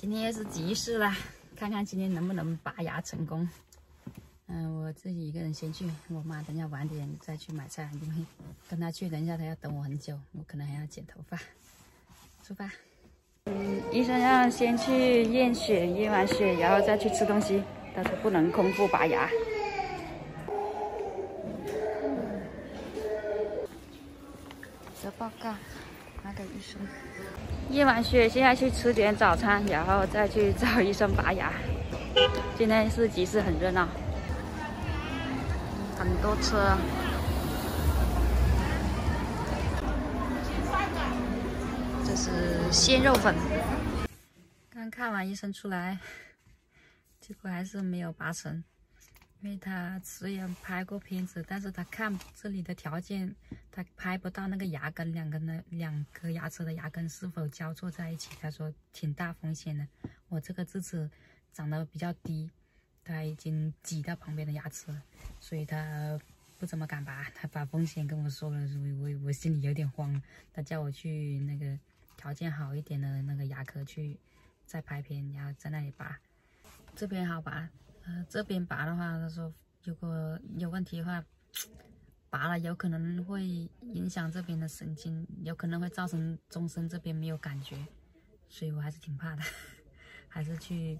今天又是集市啦，看看今天能不能拔牙成功。嗯，我自己一个人先去，我妈等下晚点再去买菜，因为跟她去，等一下她要等我很久，我可能还要剪头发。出发。嗯，医生要先去验血，验完血然后再去吃东西，但是不能空腹拔牙。这报告。拿给医生。验完血，现在去吃点早餐，然后再去找医生拔牙。今天是集市，很热闹，很多车。这是鲜肉粉。刚看完医生出来，结果还是没有拔成。因为他虽然拍过片子，但是他看这里的条件，他拍不到那个牙根两根的两颗牙齿的牙根是否交错在一起。他说挺大风险的。我这个智齿长得比较低，他已经挤到旁边的牙齿了，所以他不怎么敢拔。他把风险跟我说了，所以我我心里有点慌。他叫我去那个条件好一点的那个牙科去再拍片，然后在那里拔。这边好拔。呃，这边拔的话，他说如果有问题的话，拔了有可能会影响这边的神经，有可能会造成终身这边没有感觉，所以我还是挺怕的，还是去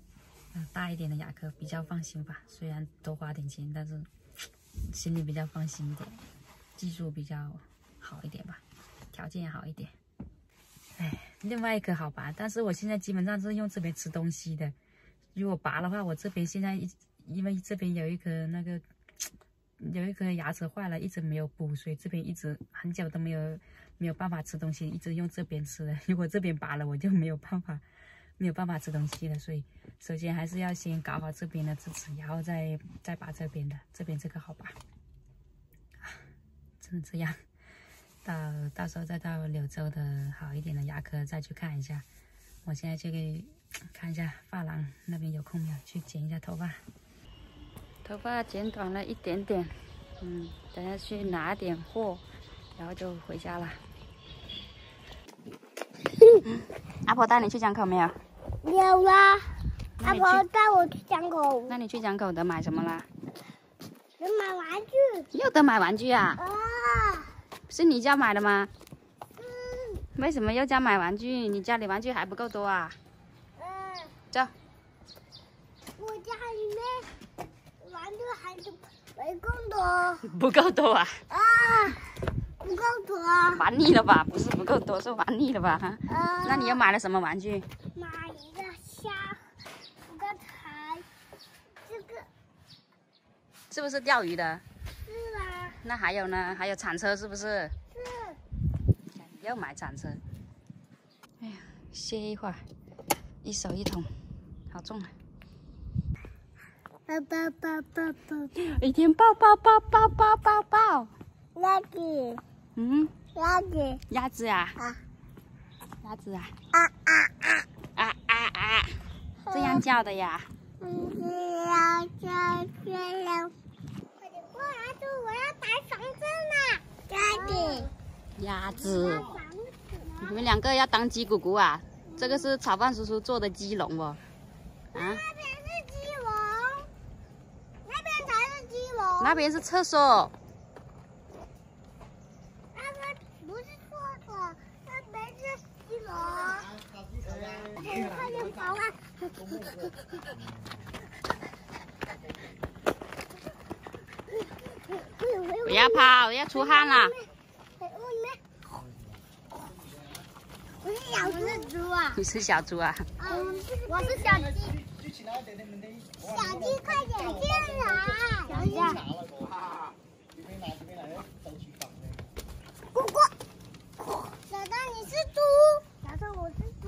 大一点的牙科比较放心吧。虽然多花点钱，但是 心里比较放心一点，技术比较好一点吧，条件也好一点。哎，另外一颗好拔，但是我现在基本上是用这边吃东西的。如果拔的话，我这边现在因为这边有一颗那个有一颗牙齿坏了，一直没有补，所以这边一直很久都没有没有办法吃东西，一直用这边吃的。如果这边拔了，我就没有办法没有办法吃东西了。所以首先还是要先搞好这边的智齿，然后再再拔这边的。这边这个好拔，只能这样。到到时候再到柳州的好一点的牙科再去看一下。我现在就给。看一下发廊那边有空没有？去剪一下头发。头发剪短了一点点，嗯，等下去拿点货，然后就回家了。阿婆带你去江口没有？有啦。阿婆带我去江口。那你去江口得买什么啦？得买玩具。又得买玩具啊？啊。是你家买的吗？嗯。为什么又家买玩具？你家里玩具还不够多啊？走。我家里面玩具还是没够多。不够多啊？啊，不够多。玩腻了吧？不是不够多，是玩腻了吧？哈。啊。那你又买了什么玩具？买一个虾，一个台，这个。是不是钓鱼的？是啊。那还有呢？还有铲车是不是？是。又买铲车。哎呀，歇一会儿，一手一桶。好重啊！抱抱抱抱抱！一天抱抱抱抱抱抱抱！鸭子，嗯，鸭子，鸭子啊，啊，鸭子啊，啊啊啊啊啊啊！这样叫的呀？嗯，要叫月亮。快点过来，住！我要打房子呢。鸭子，鸭子，你们两个要当鸡姑姑啊？这个是炒饭叔叔做的鸡笼哦。那边是鸡笼，那边才是鸡笼。那边是厕所。那边不是厕所，那边是鸡笼。快点跑啊！不要跑，要出汗了。我是小猪啊！你是小猪啊？嗯，我是小鸡。小鸡，快点进来！小鸡。小蛋你是猪？小蛋我是猪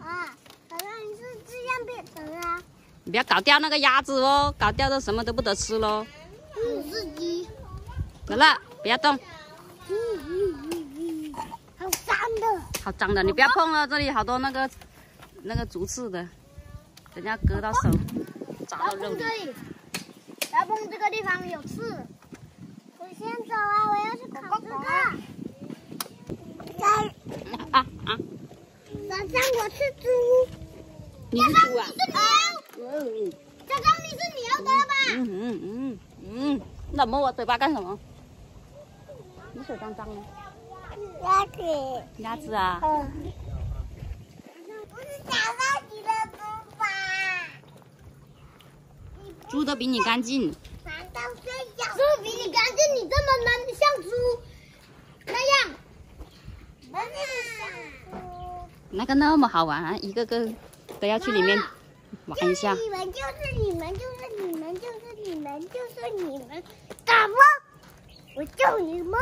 啊！小大你是这样变成的？你不要搞掉那个鸭子哦，搞掉都什么都不得吃喽。我是鸡。好了，不要动。好脏的。好脏的，你不要碰了，这里好多那个那个竹刺的。等下割到手，扎到肉里。不要碰这个地方有刺。我先走啊，我要去烤这个。在啊啊！早上我是猪。你是猪啊？嗯，小张，你是牛的。吧？嗯嗯嗯嗯，那摸我嘴巴干什么？你手脏脏的。鸭子。鸭子啊？嗯。不是找到你的猪吧？猪都比你干净。猪比你干净，你这么能像猪那样？那个那么好玩，一个个都要去里面玩一下。你们就是你们就是你们就是你们就是你们，怎么？我叫你们？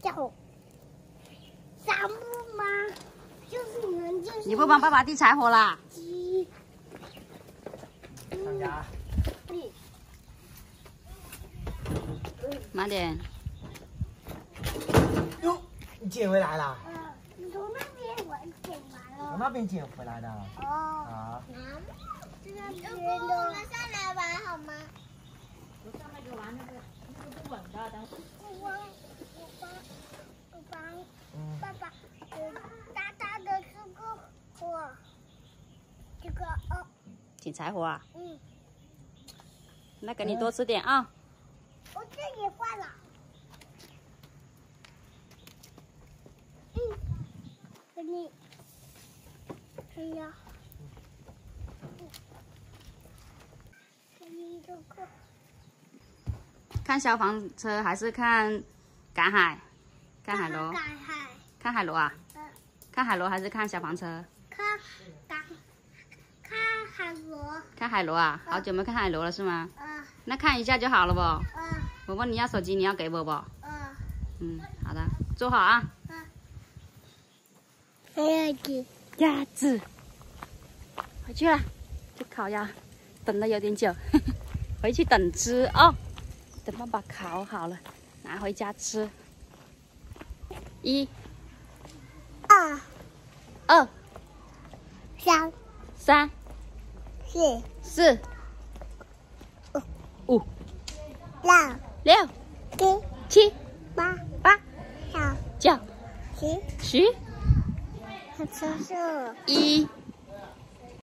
叫三木吗？就是你们就是。你不帮爸爸递柴火啦？鸡。上家。慢点。哟，你捡回来了？从那边捡回来的。哦。啊。这边的。我们上来玩好吗？我上那个玩那个那个不稳的，等。我我帮我爸爸爸大大的这个火，这个哦。捡柴火啊？嗯。那给你多吃点啊。我自己换了。嗯，给你。哎呀。看消防车还是看赶海？看海螺。赶海。看海螺啊？看海螺还是看消防车？看赶，看海螺。看海螺啊？好久没看海螺了是吗？嗯。那看一下就好了不？嗯。我问你要手机，你要给我不？嗯。嗯，好的，坐好啊。嗯。鸭子。鸭子。回去了，去烤鸭，等的有点久，回去等吃哦。等爸爸烤好了，拿回家吃。一、二、二、三、三、四、四、六、六、七、七、八、八、九、九、十、十。数数。一。